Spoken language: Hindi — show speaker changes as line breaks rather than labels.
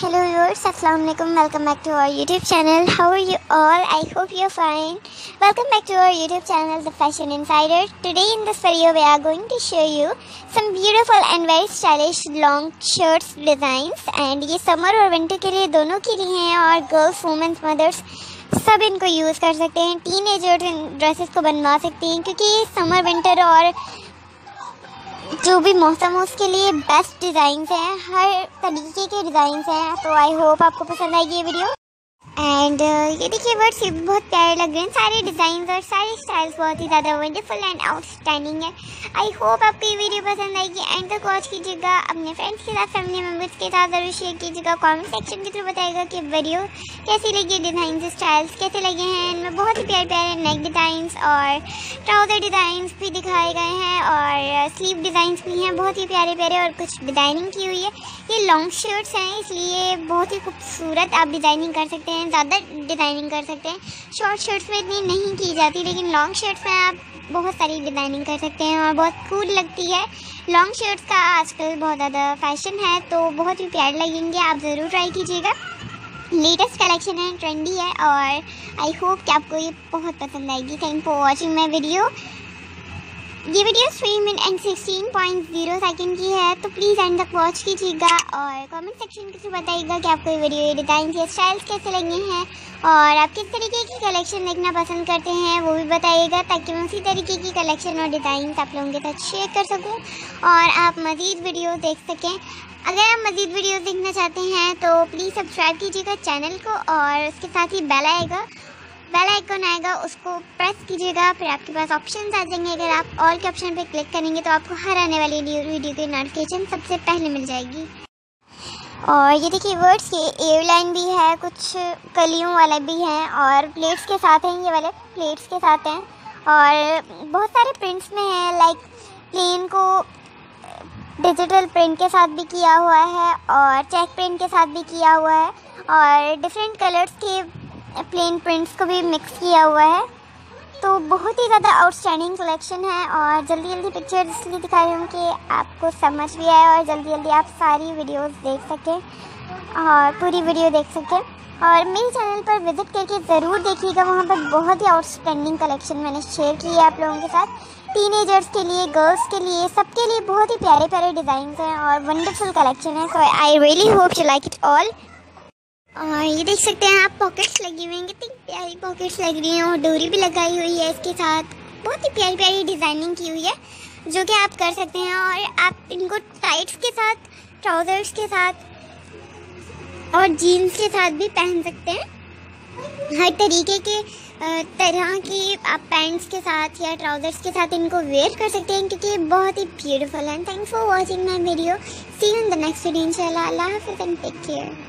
हेलो व्यूअर्स अस्सलाम वालेकुम welcome back to our YouTube channel how are you all I hope you fine welcome back to our YouTube channel the fashion insider today in this video we are going to show you some beautiful and very stylish long shirts designs and ये समर और विंटर के लिए दोनों के लिए हैं और गर्ल्स वुमेंस मदर्स सब इनको यूज़ कर सकते हैं. टीन एजर्स इन ड्रेसेस को बनवा सकते हैं, क्योंकि ये समर विंटर और जो भी मौसम उसके लिए बेस्ट डिज़ाइन हैं, हर तरीके के डिज़ाइन हैं तो आई होप आपको पसंद आएगी ये वीडियो एंड uh, ये देखिए वर्ड्स ये बहुत प्यारे लग रहे हैं। सारे डिज़ाइन और सारे स्टाइल्स बहुत ही ज़्यादा वंडरफुल एंड आउटस्टैंडिंग है। आई होप आपको वीडियो पसंद आएगी। एंड तक वॉच कीजिएगा अपने फ्रेंड्स के साथ फैमिली मेंबर्स के साथ ज़रूर शेयर कीजिएगा। कमेंट सेक्शन के थ्रू बताएगा कि वीडियो कैसी लगी डिज़ाइन स्टाइल्स कैसे लगे हैं। इनमें बहुत ही प्यारे प्यारे नेक डिज़ाइंस और ट्राउज़र डिज़ाइंस भी दिखाए गए हैं और स्लीव डिज़ाइंस भी हैं। बहुत ही प्यारे प्यारे और कुछ डिज़ाइनिंग की हुई है। ये लॉन्ग शर्ट्स हैं इसलिए बहुत ही खूबसूरत आप डिज़ाइनिंग कर सकते हैं। ज़्यादा डिज़ाइनिंग कर सकते हैं। शॉर्ट शर्ट्स में इतनी नहीं की जाती, लेकिन लॉन्ग शर्ट्स में आप बहुत सारी डिज़ाइनिंग कर सकते हैं और बहुत कूल लगती है। लॉन्ग शर्ट्स का आजकल बहुत ज़्यादा फ़ैशन है तो बहुत ही प्यार लगेंगे। आप ज़रूर ट्राई कीजिएगा। लेटेस्ट कलेक्शन है ट्रेंडी है और आई होप कि आपको ये बहुत पसंद आएगी। Thank for watching my video ये video three minute and sixteen point zero second की है तो प्लीज़ एंड तक वॉच कीजिएगा और कमेंट सेक्शन के थ्रू बताइएगा कि आपको ये वीडियो डिज़ाइन के स्टाइल्स कैसे लगे हैं और आप किस तरीके की कलेक्शन देखना पसंद करते हैं, वो भी बताइएगा ताकि मैं उसी तरीके की कलेक्शन और डिज़ाइन आप लोगों के साथ शेयर कर सकूँ और आप मज़ीद वीडियो देख सकें। अगर आप मज़ीद वीडियो देखना चाहते हैं तो प्लीज़ सब्सक्राइब कीजिएगा चैनल को और उसके साथ ही बेल आएगा बेल आइकन आएगा, उसको प्रेस कीजिएगा, फिर आपके पास ऑप्शन आ जाएँगे। अगर आप ऑल के ऑप्शन पे क्लिक करेंगे तो आपको हर आने वाली वीडियो की नोटिफिकेशन सबसे पहले मिल जाएगी। और ये देखिए वर्ड्स के एयर लाइन भी है, कुछ कलियों वाले भी हैं, और प्लेट्स के साथ हैं, ये वाले प्लेट्स के साथ हैं। और बहुत सारे प्रिंट्स में हैं लाइक प्लेन को डिजिटल प्रिंट के साथ भी किया हुआ है, और चेक प्रिंट के साथ भी किया हुआ है। और डिफरेंट कलर्स के प्लेन प्रिंट्स को भी मिक्स किया हुआ है। तो बहुत ही ज़्यादा आउटस्टैंडिंग कलेक्शन है और जल्दी जल्दी पिक्चर इसलिए दिखा रही हूँ कि आपको समझ भी आए और जल्दी जल्दी आप सारी वीडियोस देख सकें और पूरी वीडियो देख सकें। और मेरे चैनल पर विज़िट करके ज़रूर देखिएगा। वहाँ पर बहुत ही आउटस्टैंडिंग कलेक्शन मैंने शेयर की है आप लोगों के साथ। टीनेजर्स के लिए गर्ल्स के लिए, सबके लिए बहुत ही प्यारे प्यारे डिज़ाइन हैं और वंडरफुल कलेक्शन है। So I really hope you like it all और ये देख सकते हैं, आप पॉकेट्स लगी हुई हैं, कितनी प्यारी पॉकेट्स लग रही हैं, और डोरी भी लगाई हुई है इसके साथ। बहुत ही प्यारी प्यारी डिज़ाइनिंग की हुई है, जो कि आप कर सकते हैं, और आप इनको टाइट्स के साथ ट्राउज़र्स के साथ, और जीन्स के साथ भी पहन सकते हैं। हर तरीके के तरह की आप पैंट्स के साथ या ट्राउज़र्स के साथ इनको वेयर कर सकते हैं, क्योंकि बहुत ही ब्यूटीफुल है। Thanks for watching my video see in the next video इंशाल्लाह अल्लाह हाफिज़ एंड टेक केयर